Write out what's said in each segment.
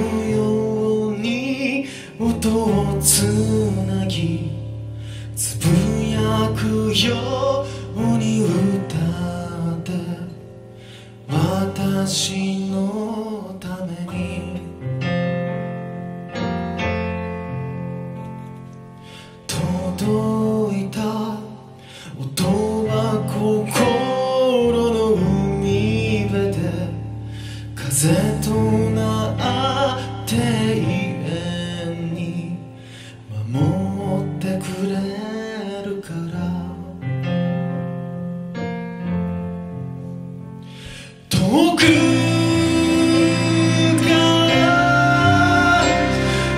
くように音をつなぎつぶやくように歌って私のために。届いた音は心の海辺で風とな遠くから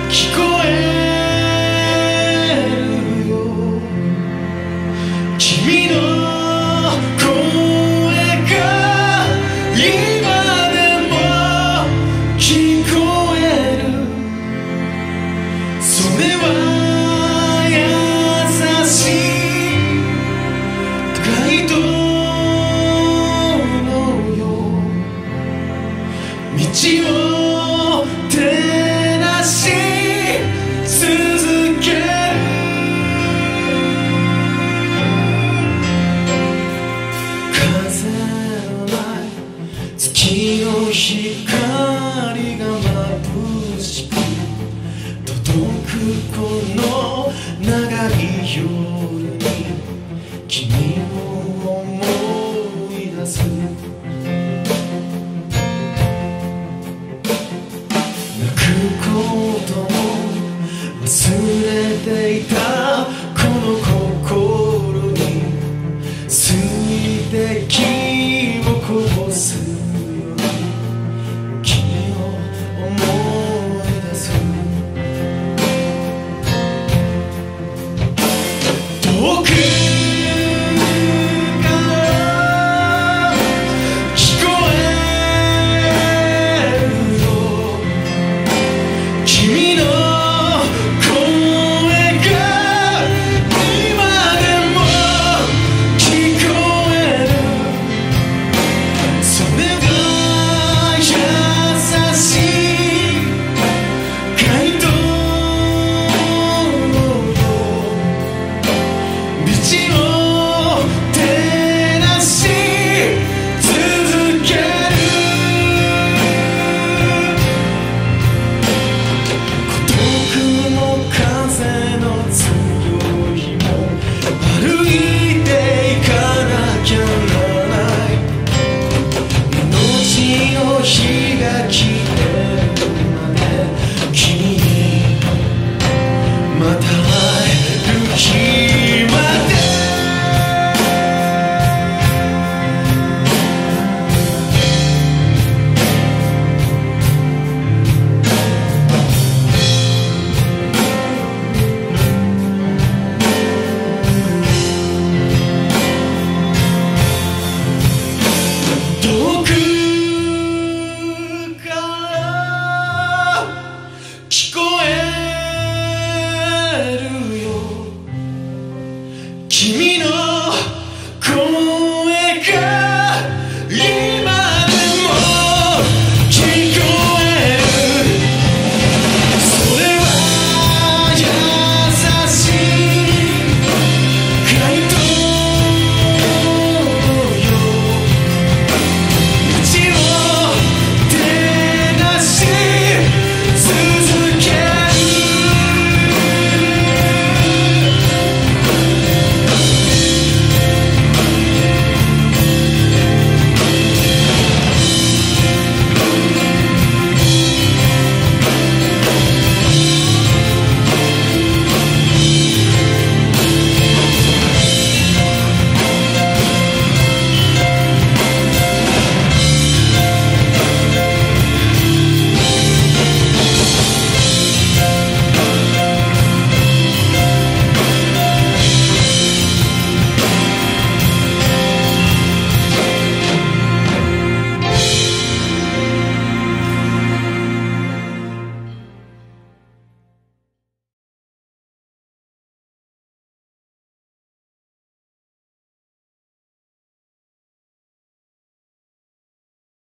聞こえるよ君の声が今でも聞こえる道を照らし続け。る風のない月の光が眩しく届くこの長い夜に君を they come. 君の